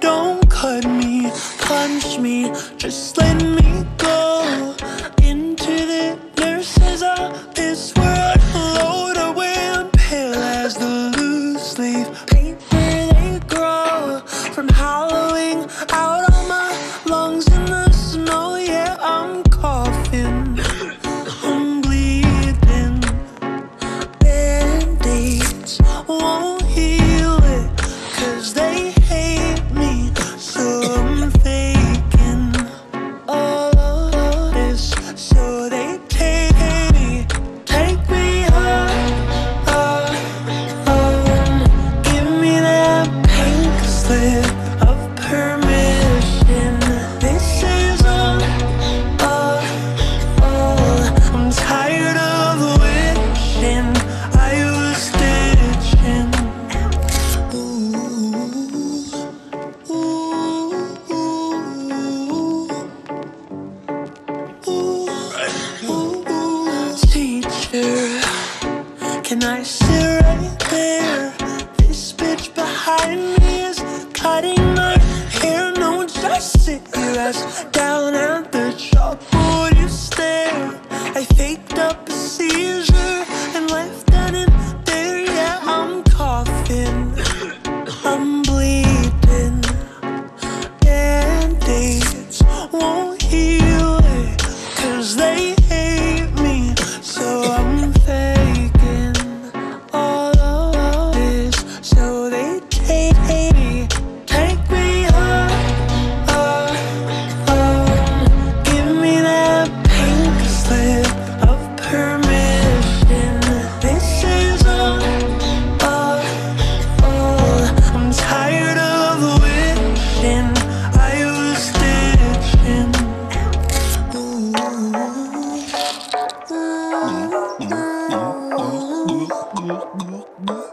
Don't cut me, punch me, just let me go And I sit right there? This bitch behind me is cutting my hair. No one just sit ass down at the chalkboard You stare. I faked up a seizure And left that in there. Yeah, I'm coughing. I'm bleeding. Band aid. Look.